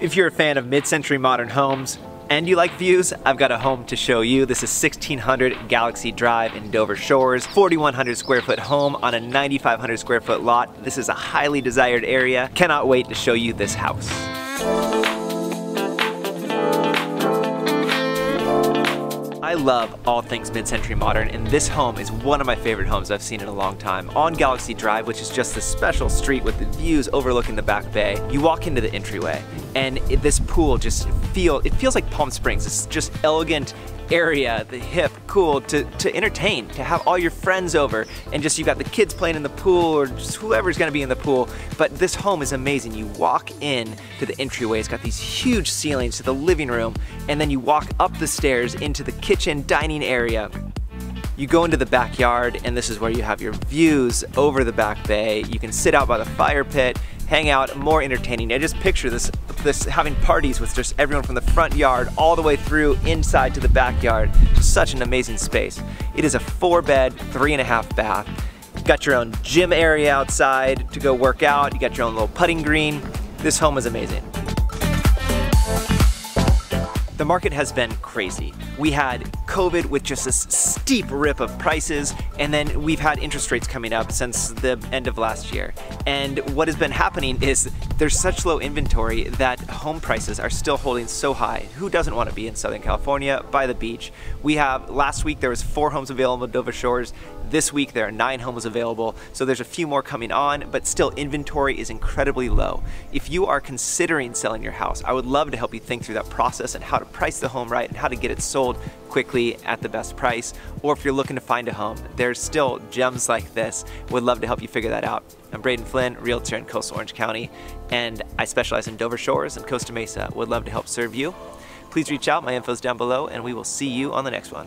If you're a fan of mid-century modern homes, and you like views, I've got a home to show you. This is 1600 Galaxy Drive in Dover Shores, 4,100 square foot home on a 9,500 square foot lot. This is a highly desired area. Cannot wait to show you this house. I love all things mid-century modern and this home is one of my favorite homes I've seen in a long time. On Galaxy Drive, which is just this special street with the views overlooking the back bay, you walk into the entryway and it, this pool just feel, it feels like Palm Springs. It's just elegant area, the hip, cool, to, to entertain, to have all your friends over, and just you've got the kids playing in the pool or just whoever's gonna be in the pool. But this home is amazing. You walk in to the entryway, it's got these huge ceilings to the living room, and then you walk up the stairs into the kitchen dining area. You go into the backyard and this is where you have your views over the back bay. You can sit out by the fire pit, hang out, more entertaining. I just picture this, this having parties with just everyone from the front yard all the way through inside to the backyard. Just such an amazing space. It is a four bed, three and a half bath. You got your own gym area outside to go work out. You got your own little putting green. This home is amazing. The market has been crazy. We had COVID with just this steep rip of prices, and then we've had interest rates coming up since the end of last year. And what has been happening is there's such low inventory that home prices are still holding so high. Who doesn't want to be in Southern California by the beach? We have, last week there was four homes available in Dover Shores. This week there are nine homes available, so there's a few more coming on, but still inventory is incredibly low. If you are considering selling your house, I would love to help you think through that process and how to price the home right and how to get it sold quickly at the best price. Or if you're looking to find a home, there's still gems like this. Would love to help you figure that out. I'm Braedon Flynn, realtor in coastal Orange County, and I specialize in Dover Shores and Costa Mesa. Would love to help serve you. Please reach out. My info's down below, and we will see you on the next one.